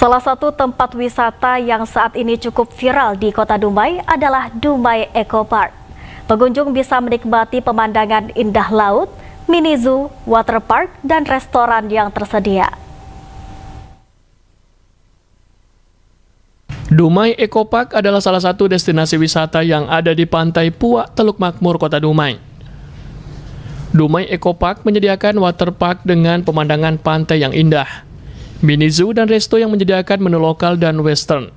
Salah satu tempat wisata yang saat ini cukup viral di kota Dumai adalah Dumai Eco Park. Pengunjung bisa menikmati pemandangan indah laut, mini zoo, water park, dan restoran yang tersedia. Dumai Eco Park adalah salah satu destinasi wisata yang ada di pantai Puak, Teluk Makmur, Kota Dumai. Dumai Eco Park menyediakan water park dengan pemandangan pantai yang indah, mini zoo dan resto yang menyediakan menu lokal dan western.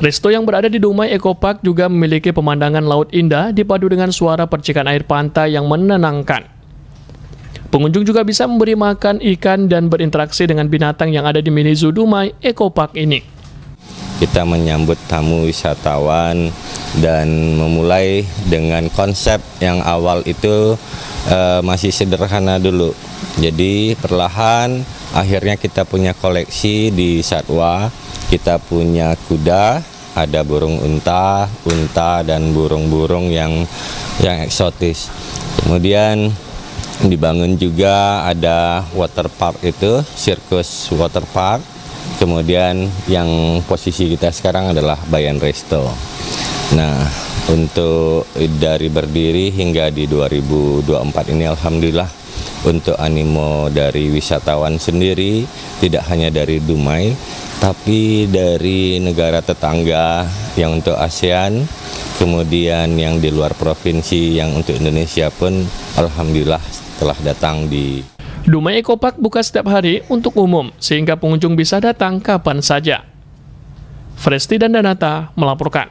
Resto yang berada di Dumai Eco Park juga memiliki pemandangan laut indah dipadu dengan suara percikan air pantai yang menenangkan. Pengunjung juga bisa memberi makan ikan dan berinteraksi dengan binatang yang ada di mini zoo Dumai Eco Park ini. Kita menyambut tamu wisatawan dan memulai dengan konsep yang awal itu uh, masih sederhana dulu. Jadi perlahan akhirnya kita punya koleksi di Satwa, kita punya kuda, ada burung unta, unta dan burung-burung yang yang eksotis. Kemudian dibangun juga ada water park itu, sirkus water park. Kemudian yang posisi kita sekarang adalah Bayan Resto. Nah, untuk dari berdiri hingga di 2024 ini alhamdulillah untuk animo dari wisatawan sendiri tidak hanya dari Dumai tapi dari negara tetangga yang untuk ASEAN kemudian yang di luar provinsi yang untuk Indonesia pun alhamdulillah telah datang di Dumai Eco Park buka setiap hari untuk umum sehingga pengunjung bisa datang kapan saja. Fresti dan Danata melaporkan.